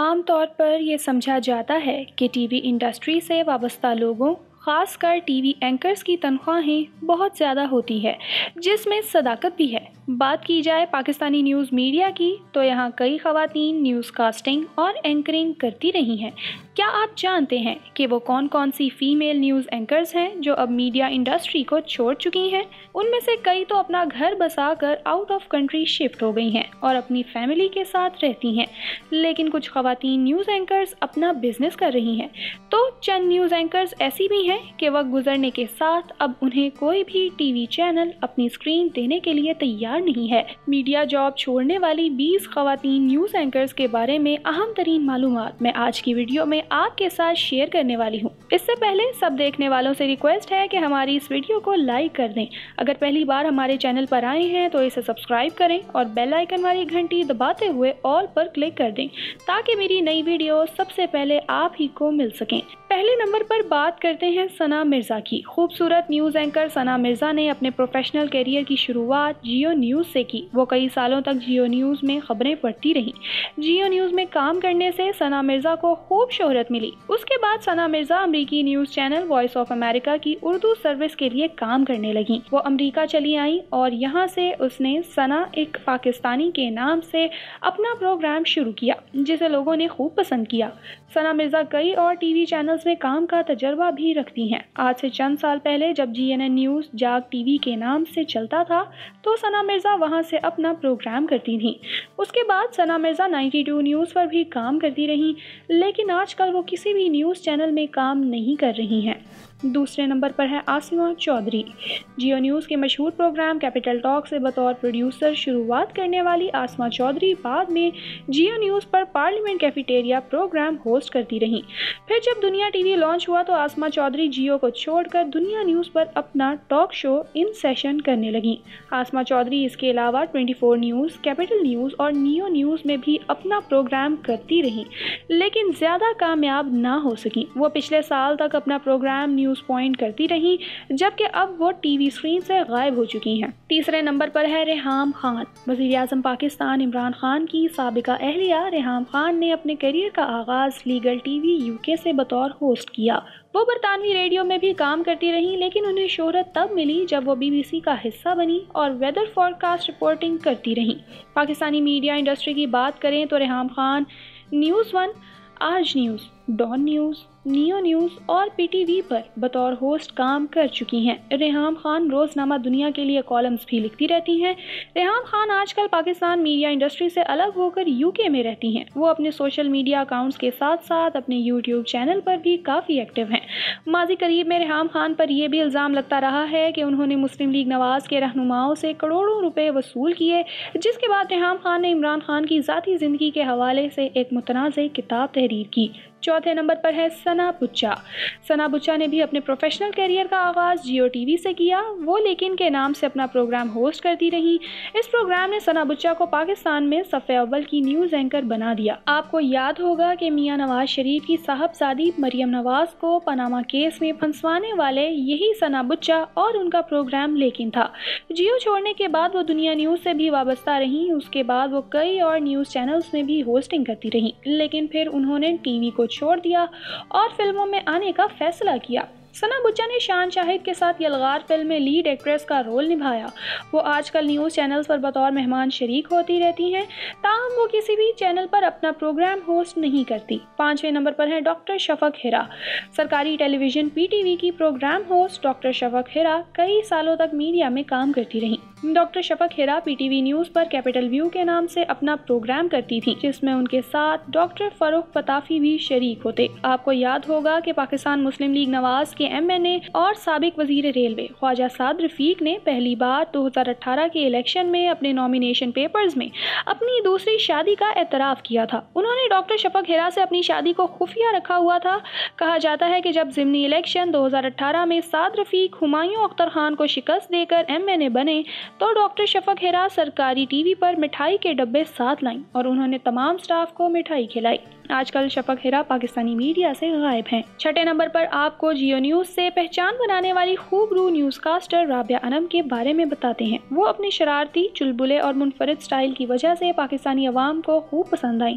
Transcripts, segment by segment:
आमतौर पर यह समझा जाता है कि टीवी इंडस्ट्री से वाबस्ता लोगों, ख़ासकर टीवी एंकर्स की तनख्वाहें बहुत ज़्यादा होती है, जिसमें सदाकत भी है। बात की जाए पाकिस्तानी न्यूज़ मीडिया की तो यहाँ कई खवतान न्यूज़ कास्टिंग और एंकरिंग करती रही हैं। क्या आप जानते हैं कि वो कौन कौन सी फ़ीमेल न्यूज़ एंकर्स हैं जो अब मीडिया इंडस्ट्री को छोड़ चुकी हैं? उनमें से कई तो अपना घर बसा कर आउट ऑफ़ कंट्री शिफ्ट हो गई हैं और अपनी फैमिली के साथ रहती हैं। लेकिन कुछ खवतान न्यूज़ एंकर्स अपना बिज़नेस कर रही हैं। तो चंद न्यूज़ एंकर्स ऐसी भी हैं कि वक्त गुजरने के साथ अब उन्हें कोई भी टीवी चैनल अपनी स्क्रीन देने के लिए तैयार तैयार नहीं है। मीडिया जॉब छोड़ने वाली 20 खातन न्यूज़ एंकर्स के बारे में अहम तरीन मालूम मैं आज की वीडियो में आपके साथ शेयर करने वाली हूँ। इससे पहले सब देखने वालों से रिक्वेस्ट है कि हमारी इस वीडियो को लाइक कर दें। अगर पहली बार हमारे चैनल पर आए हैं तो इसे सब्सक्राइब करें और बेल आइकन वाली घंटी दबाते हुए ऑल पर क्लिक कर दें, ताकि मेरी नई वीडियो सबसे पहले आप ही को मिल सकें। पहले नंबर पर बात करते हैं सना मिर्ज़ा की। खूबसूरत न्यूज़ एंकर सना मिर्ज़ा ने अपने प्रोफेशनल करियर की शुरुआत जियो न्यूज़ से की। वो कई सालों तक जियो न्यूज़ में खबरें पढ़ती रहीं। जियो न्यूज़ में काम करने से सना मिर्ज़ा को खूब शोहरत मिली। उसके बाद Sana Mirza news channel Voice of America की उर्दू सर्विस के लिए काम करने लगी। वो अमरीका चली आई और यहाँ से उसने सना एक पाकिस्तानी के नाम से अपना प्रोग्राम शुरू किया, जिसे लोगों ने खूब पसंद किया। सना मिर्ज़ा कई और टीवी चैनल्स में काम का तजर्बा भी रखती हैं। आज से चंद साल पहले जब G N N News Jaag TV के नाम से चलता था तो सना मिर्ज़ा वहाँ से अपना प्रोग्राम करती थी। उसके बाद सना मिर्ज़ा 92 न्यूज़ पर भी काम करती रहीं, लेकिन आजकल वो किसी भी न्यूज़ चैनल में काम नहीं कर रही हैं। दूसरे नंबर पर है आसिमा चौधरी। जियो न्यूज़ के मशहूर प्रोग्राम कैपिटल टॉक से बतौर प्रोड्यूसर शुरुआत करने वाली आसमा चौधरी बाद में जियो न्यूज़ पर पार्लियामेंट कैफेटेरिया प्रोग्राम होस्ट करती रहीं। फिर जब दुनिया टीवी लॉन्च हुआ तो आसमा चौधरी जियो को छोड़कर दुनिया न्यूज़ पर अपना टॉक शो इन सेशन करने लगी। आसमा चौधरी इसके अलावा ट्वेंटी न्यूज़, कैपिटल न्यूज़ और नियो न्यूज़ में भी अपना प्रोग्राम करती रहीं, लेकिन ज़्यादा कामयाब ना हो सकी। वो पिछले साल तक अपना प्रोग्राम न्यूज़ न्यूज़ पॉइंट करती रही, जबकि अब वो टीवी स्क्रीन से गायब हो चुकी हैं। तीसरे नंबर पर है रेहाम खान। वज़ीर अजम पाकिस्तान इमरान खान की सबका अहलिया। रेहाम खान ने अपने करियर का आगाज़ लीगल टीवी यूके से बतौर होस्ट किया। वो बरतानवी रेडियो में भी काम करती रहीं, लेकिन उन्हें शोहरत तब मिली जब वो बीबीसी का हिस्सा बनी और वेदर फॉरकास्ट रिपोर्टिंग करती रहीं। पाकिस्तानी मीडिया इंडस्ट्री की बात करें तो Reham Khan, News One, Aaj News. Dawn News, Neo News और पीटीवी पर बतौर होस्ट काम कर चुकी हैं। रेहाम खान रोज़नामा दुनिया के लिए कॉलम्स भी लिखती रहती हैं। रेहाम खान आजकल पाकिस्तान मीडिया इंडस्ट्री से अलग होकर यूके में रहती हैं। वो अपने सोशल मीडिया अकाउंट्स के साथ साथ अपने यूट्यूब चैनल पर भी काफ़ी एक्टिव हैं। माजी करीब में रेहाम खान पर यह भी इल्ज़ाम लगता रहा है कि उन्होंने मुस्लिम लीग नवाज़ के रहनुमाओं से करोड़ों रुपये वसूल किए, जिसके बाद रेहाम खान ने इमरान खान की ज़ाती ज़िंदगी के हवाले से एक मुतनाज़ किताब तहरीर की। चौथे नंबर पर है सना बुच्चा। सना बुच्चा ने भी अपने प्रोफेशनल करियर का आगाज़ जियो टीवी से किया। वो लेकिन के नाम से अपना प्रोग्राम होस्ट करती रही। इस प्रोग्राम ने सना बुच्चा को पाकिस्तान में सफ़े अव्वल की न्यूज़ एंकर बना दिया। आपको याद होगा कि मियाँ नवाज़ शरीफ की साहबजादी मरियम नवाज़ को पनामा केस में फंसवाने वाले यही सना बुच्चा और उनका प्रोग्राम लेकिन था। जियो छोड़ने के बाद वो दुनिया न्यूज़ से भी वाबस्ता रहीं। उसके बाद वो कई और न्यूज़ चैनल्स में भी होस्टिंग करती रहीं। लेकिन फिर उन्होंने टीवी को छोड़ दिया और फ़िल्मों में आने का फैसला किया। सना बुच्चा ने शान शाहिद के साथ यलगार फ़िल्म में लीड एक्ट्रेस का रोल निभाया। वो आजकल न्यूज़ चैनल्स पर बतौर मेहमान शरीक होती रहती हैं। ताहम वो किसी भी चैनल पर अपना प्रोग्राम होस्ट नहीं करती। पाँचवें नंबर पर हैं डॉक्टर शफक हिरा। सरकारी टेलीविज़न पीटीवी की programme host doctor Shafaq Hira कई सालों तक मीडिया में काम करती रहीं। Doctor Shafaq Hera PTV News पर कैपिटल व्यू के नाम से अपना प्रोग्राम करती थी, जिसमें उनके साथ डॉक्टर फरूख पताफी भी शरीक होते। आपको याद होगा कि पाकिस्तान मुस्लिम लीग नवाज़ के एमएनए और सबक वज़ीर रेलवे। ख्वाजा साद रफीक ने पहली बार 2018 के इलेक्शन में अपने नॉमिनेशन पेपर्स में अपनी दूसरी शादी का एतराफ़ किया था। उन्होंने डॉक्टर शफक हेरा से अपनी शादी को खुफिया रखा हुआ था। कहा जाता है कि जब जिमनी इलेक्शन 2018 में साद रफीक हुमायूं अख्तर खान को शिकस्त देकर एमएनए बने तो डॉक्टर शफक हिरा सरकारी टीवी पर मिठाई के डब्बे साथ लाई और उन्होंने तमाम स्टाफ को मिठाई खिलाई। आजकल शफक हिरा पाकिस्तानी मीडिया से गायब हैं। छठे नंबर पर आपको जियो न्यूज़ से पहचान बनाने वाली खूबरू न्यूज़ कास्टर राबिया अनम के बारे में बताते हैं। वो अपनी शरारती, चुलबुले और मुनफरद स्टाइल की वजह से पाकिस्तानी अवाम को खूब पसंद आई।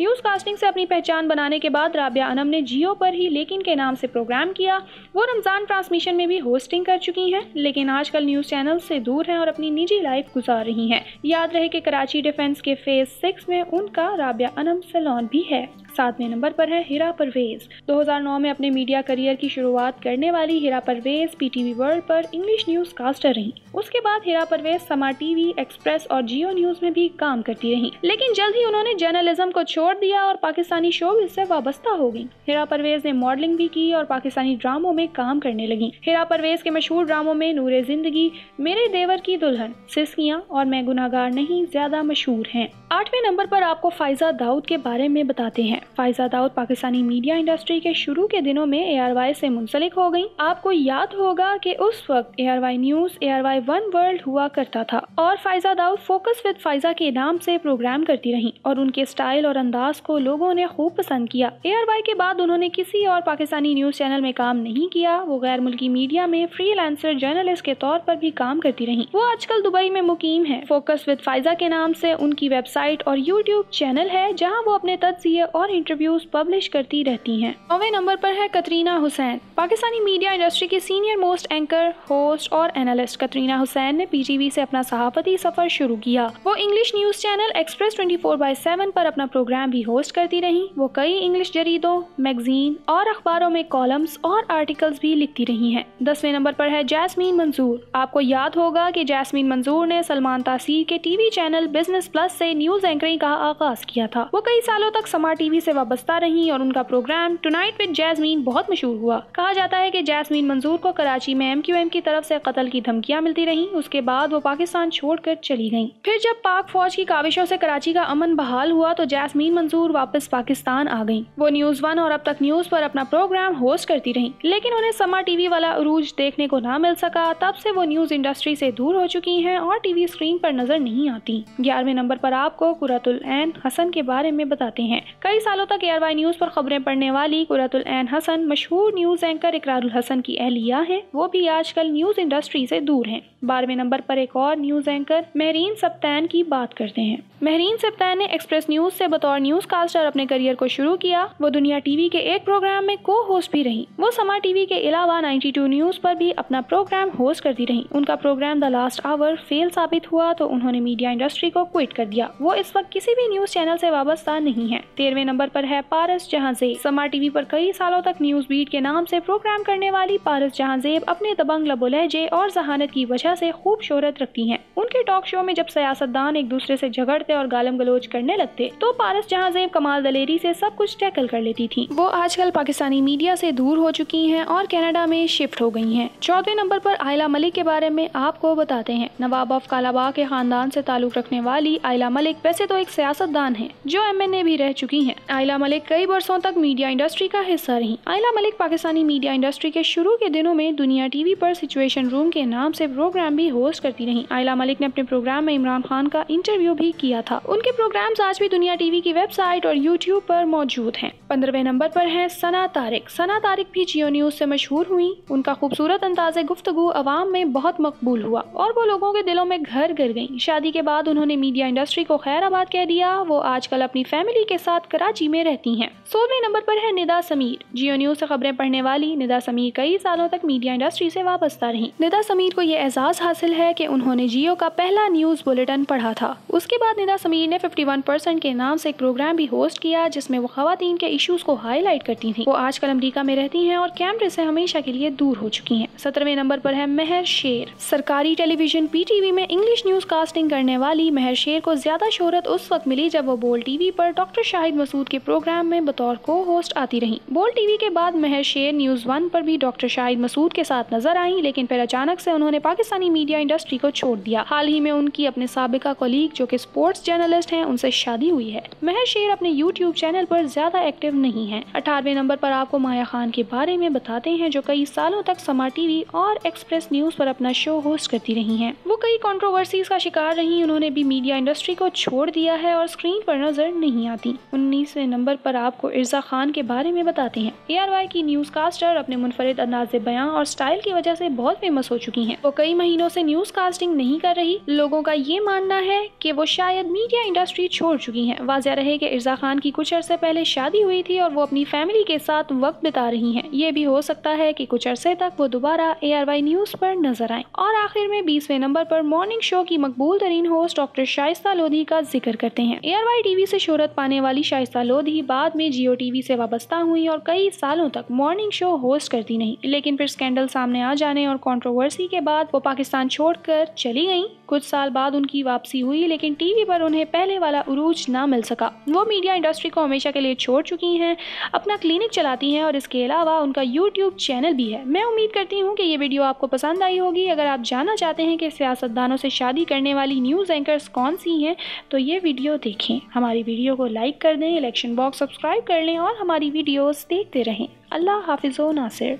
न्यूज़ कास्टिंग से अपनी पहचान बनाने के बाद राबिया अनम ने जियो पर ही लेकिन के नाम से प्रोग्राम किया। वो रमज़ान ट्रांसमिशन में भी होस्टिंग कर चुकी हैं, लेकिन आजकल न्यूज़ चैनल से दूर हैं और अपनी निजी लाइफ गुजार रही हैं। याद रहे कि कराची डिफेंस के फ़ेज़ सिक्स में उनका राबिया अनम सैलॉन भी है। next. सातवें नंबर पर है हिरा परवेज। 2009 में अपने मीडिया करियर की शुरुआत करने वाली हिरा परवेज पीटीवी वर्ल्ड पर इंग्लिश न्यूज़ कास्टर रही। उसके बाद हिरा परवेज समा टीवी, एक्सप्रेस और जियो न्यूज़ में भी काम करती रही। लेकिन जल्द ही उन्होंने जर्नलिज्म को छोड़ दिया और पाकिस्तानी शो इससे वाबस्ता हो गई। हिरा परवेज ने मॉडलिंग भी की और पाकिस्तानी ड्रामों में काम करने लगी। हिरा परवेज के मशहूर ड्रामों में नूरे ज़िंदगी, मेरे देवर की दुल्हन, सिस्कियाँ और मैं गुनागार नहीं, ज़्यादा मशहूर हैं। आठवें नंबर पर आपको फायजा दाऊद के बारे में बताते हैं। फायजा दाऊद पाकिस्तानी मीडिया इंडस्ट्री के शुरू के दिनों में ए आर वाई से मुंसलिक हो गई। आपको याद होगा कि उस वक्त A R Y News A R Y One World हुआ करता था और फायजा दाऊद फोकस विद फायजा के नाम से प्रोग्राम करती रही और उनके स्टाइल और अंदाज को लोगों ने खूब पसंद किया। ए आर वाई के बाद उन्होंने किसी और पाकिस्तानी न्यूज़ चैनल में काम नहीं किया। वो गैर मुल्की मीडिया में फ्री जर्नलिस्ट के तौर पर भी काम करती रही। वो आजकल दुबई में मुकीम है। फोकस विद फायजा के नाम से उनकी वेबसाइट और यूट्यूब चैनल है, जहाँ वो अपने तजिए और इंटरव्यूज़ पब्लिश करती रहती हैं। नौवे नंबर पर है कतरीना हुसैन। पाकिस्तानी मीडिया इंडस्ट्री की सीनियर मोस्ट एंकर, होस्ट और एनालिस्ट कतरीना हुसैन ने पीटीवी से अपना सहाफती सफ़र शुरू किया। वो English news channel Express 24 four by seven पर अपना प्रोग्राम भी होस्ट करती रही। वो कई इंग्लिश जरीदों, मैगजीन और अखबारों में कॉलम्स और आर्टिकल्स भी लिखती रही हैं। दसवें नंबर पर है जैस्मीन मंजूर। आपको याद होगा कि जैस्मीन मंजूर ने सलमान तासीर के टीवी चैनल बिज़नेस प्लस से न्यूज़ एंकरिंग का आगाज़ किया था। वो कई सालों तक समा टीवी से वाबस्ता रही और उनका प्रोग्राम टुनाइट विद जैस्मीन बहुत मशहूर हुआ। कहा जाता है कि जैस्मीन मंजूर को कराची में एम क्यू एम की तरफ़ से कत्ल की धमकियाँ मिलती रही, उसके बाद वो पाकिस्तान छोड़कर चली गई फिर जब पाक फौज की काविशों से कराची का अमन बहाल हुआ तो जैस्मीन मंजूर वापस पाकिस्तान आ गई वो न्यूज़ वन और अब तक न्यूज़ पर अपना प्रोग्राम होस्ट करती रही, लेकिन उन्हें समा टीवी वाला अरूज देखने को न मिल सका। तब से वो न्यूज़ इंडस्ट्री से दूर हो चुकी हैं और टीवी स्क्रीन पर नज़र नहीं आती। ग्यारहवें नंबर पर आपको कुरतुल हसन के बारे में बताते हैं। कई सालों तक एयर वाई न्यूज़ पर खबरें पढ़ने वाली कुरतुल एन हसन, मशहूर न्यूज़ एंकर इकरारुल हसन की अहलिया है। वो भी आजकल न्यूज़ इंडस्ट्री से दूर हैं। बारहवें नंबर पर एक और न्यूज़ एंकर, महरीन सप्तान की बात करते हैं। महरीन सप्तान ने एक्सप्रेस न्यूज़ से बतौर न्यूज़ कास्टर अपने करियर को शुरू किया। वो दुनिया टीवी के एक प्रोग्राम में को होस्ट भी रही। वो समा टीवी के अलावा 92 न्यूज़ पर भी अपना प्रोग्राम होस्ट करती रही। उनका programme The Last Hour fail साबित हुआ तो उन्होंने मीडिया इंडस्ट्री को क्विट कर दिया। वो इस वक्त किसी भी न्यूज़ चैनल से वाबस्ता नहीं है। तेरहवें नंबर पर है पारस जहांजेब। समा टीवी पर कई सालों तक न्यूज़ बीट के नाम से प्रोग्राम करने वाली पारस जहांजेब अपने दबंग लबो लहजे और जहानत की वजह से खूब शोहरत रखती हैं। उनके टॉक शो में जब सियासतदान एक दूसरे से झगड़ते और गालम गलोच करने लगते तो पारस जहांजेब कमाल दलेरी से सब कुछ टैकल कर लेती थी। वो आजकल पाकिस्तानी मीडिया से दूर हो चुकी हैं और कनाडा में शिफ्ट हो गई हैं। चौथे नंबर पर आयला मलिक के बारे में आपको बताते हैं। नवाब ऑफ़ कालाबाग के खानदान से ताल्लुक रखने वाली आयला मलिक वैसे तो एक सियासतदान है, जो एम एन ए भी रह चुकी है। आयला मलिक कई वर्षों तक मीडिया इंडस्ट्री का हिस्सा रही। आयला मलिक पाकिस्तानी मीडिया इंडस्ट्री के शुरू के दिनों में दुनिया टीवी पर सिचुएशन रूम के नाम से प्रोग्राम भी होस्ट करती रही। आयला मलिक ने अपने प्रोग्राम में इमरान खान का इंटरव्यू भी किया था। उनके प्रोग्राम्स आज भी दुनिया टीवी की वेबसाइट और यूट्यूब पर मौजूद हैं। पंद्रहवें नंबर पर है सना तारिक। सना तारिक भी जियो न्यूज़ से मशहूर हुई। उनका खूबसूरत अंदाज गुफ्तगु आवाम में बहुत मकबूल हुआ और वो लोगों के दिलों में घर गिर गई शादी के बाद उन्होंने मीडिया इंडस्ट्री को खैराबाद कह दिया। वो आजकल अपनी फैमिली के साथ कराची में रहती हैं। सोलहवें नंबर पर है निदा समीर। जियो न्यूज़ से खबरें पढ़ने वाली निदा समीर कई सालों तक मीडिया इंडस्ट्री से वाबस्ता रही। निदा समीर को ये एजाज हासिल है कि उन्होंने जियो का पहला न्यूज़ बुलेटिन पढ़ा था। उसके बाद निदा समीर ने 51 परसेंट के नाम से एक प्रोग्राम भी होस्ट किया, जिसमें वो खातन के इशूज को हाईलाइट करती थी। वो आजकल अमरीका में रहती है और कैमरे से हमेशा के लिए दूर हो चुकी है। सत्रहवें नंबर पर है मेहर शेर। सरकारी टेलीविज़न पीटीवी में इंग्लिश न्यूज़ कास्टिंग करने वाली मेहर शेर को ज़्यादा शोहरत उस वक्त मिली जब वो बोल टीवी पर डॉक्टर शाहिद मसूद के प्रोग्राम में बतौर को होस्ट आती रही। बोल टीवी के बाद मेहर शेर न्यूज़ वन पर भी डॉक्टर शाहिद मसूद के साथ नज़र आई, लेकिन फिर अचानक से उन्होंने पाकिस्तानी मीडिया इंडस्ट्री को छोड़ दिया। हाल ही में उनकी अपने सबका कोलीग जो कि स्पोर्ट्स जर्नलिस्ट हैं, उनसे शादी हुई है। महर शेर अपने यूट्यूब चैनल पर ज़्यादा एक्टिव नहीं है। अठारवे नंबर पर आपको माया खान के बारे में बताते हैं, जो कई सालों तक समा टीवी और एक्सप्रेस न्यूज़ पर अपना शो होस्ट करती रही हैं। वो कई कंट्रोवर्सीज का शिकार रही, उन्होंने भी मीडिया इंडस्ट्री को छोड़ दिया है और स्क्रीन पर नज़र नहीं आती। उन्नीस बीसवें नंबर पर आपको इर्जा खान के बारे में बताते हैं ए आर वाई की न्यूज़ कास्टर अपने मुनफरद अंदाज बयां और स्टाइल की वजह से बहुत फ़ेमस हो चुकी हैं। वो कई महीनों से न्यूज़ कास्टिंग नहीं कर रही लोगों का ये मानना है कि वो शायद मीडिया इंडस्ट्री छोड़ चुकी हैं। वाजिया रहे कि इर्जा खान की कुछ अरसे पहले शादी हुई थी और वो अपनी फैमिली के साथ वक्त बिता रही हैं। ये भी हो सकता है कि कुछ अरसे तक वो दोबारा ए आर वाई न्यूज़ पर नज़र आए और आखिर में बीसवें नंबर पर मॉर्निंग शो की मकबूल तरीन होस्ट डॉक्टर शाइस्ता लोधी का ज़िक्र करते हैं ए आर वाई टीवी से शोहरत पाने वाली शाइस्ता लोधी बाद में जियो टीवी से वाबस्ता हुई और कई सालों तक मॉर्निंग शो होस्ट करती नहीं लेकिन फिर स्कैंडल सामने आ जाने और कंट्रोवर्सी के बाद वो पाकिस्तान छोड़कर चली गईं। कुछ साल बाद उनकी वापसी हुई, लेकिन टीवी पर उन्हें पहले वाला उरूज ना मिल सका। वो मीडिया इंडस्ट्री को हमेशा के लिए छोड़ चुकी हैं, अपना क्लिनिक चलाती हैं और इसके अलावा उनका यूट्यूब चैनल भी है। मैं उम्मीद करती हूँ कि ये वीडियो आपको पसंद आई होगी। अगर आप जानना चाहते हैं कि सियासतदानों से शादी करने वाली न्यूज़ एंकर्स कौन सी हैं तो ये वीडियो देखें। हमारी वीडियो को लाइक कर दें इलेक्शन बॉक्स सब्सक्राइब कर लें और हमारी वीडियोस देखते रहें। अल्लाह हाफिज़ो नासिर।